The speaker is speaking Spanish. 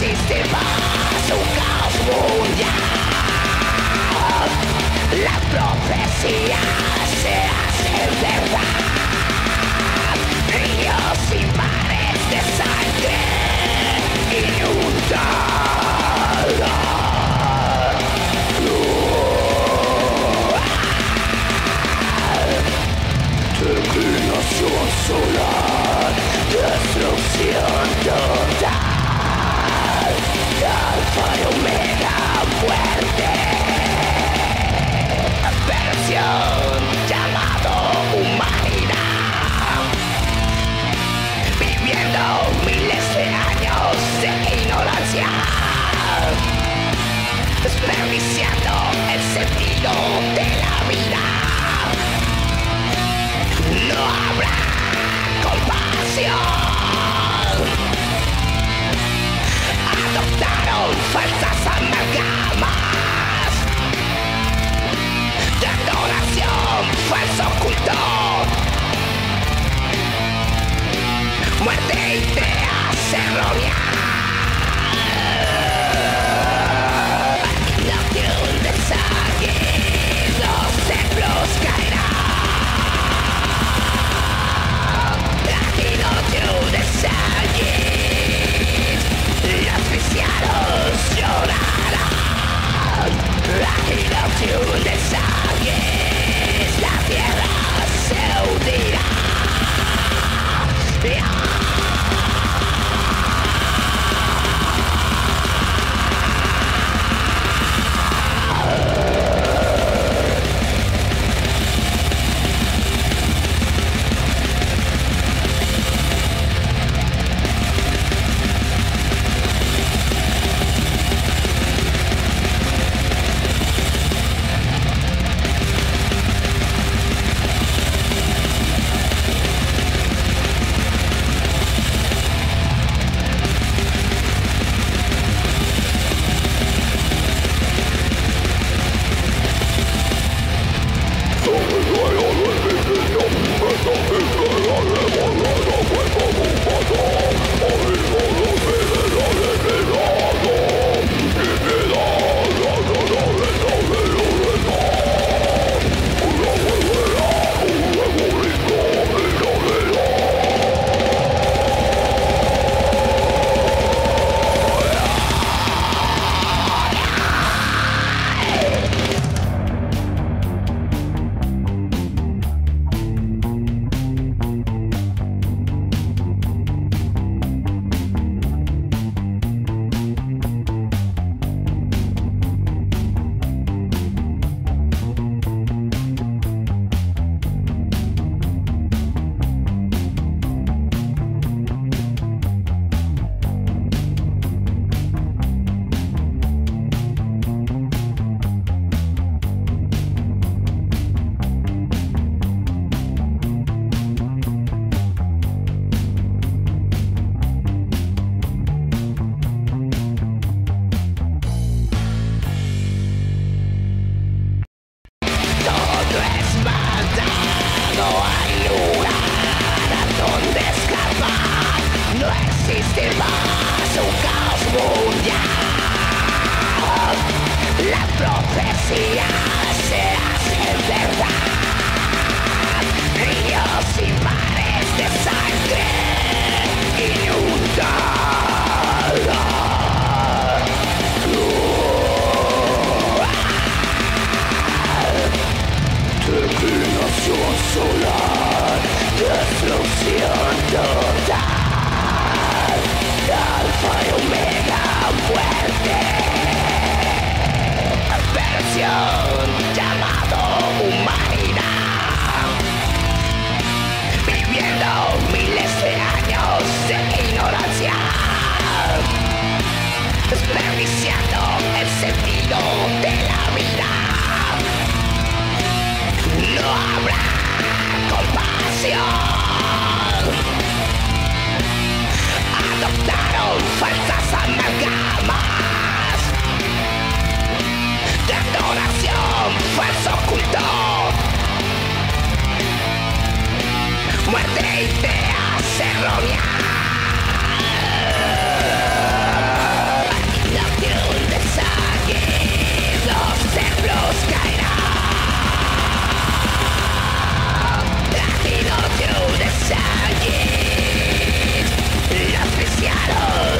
sistema es un caos mundial. La profecía se hace verdad. Ríos y mares de sangre. nación. Adoptaron falsas amalgamas. Detonación, falso culto. Muerte y te ideas erróneas. you llamado humanidad. Viviendo miles de años de ignorancia, desperdiciando el sentido y te hace rumiar. La piel de sangre, los templos caerán. La piel de sangre, los cristianos.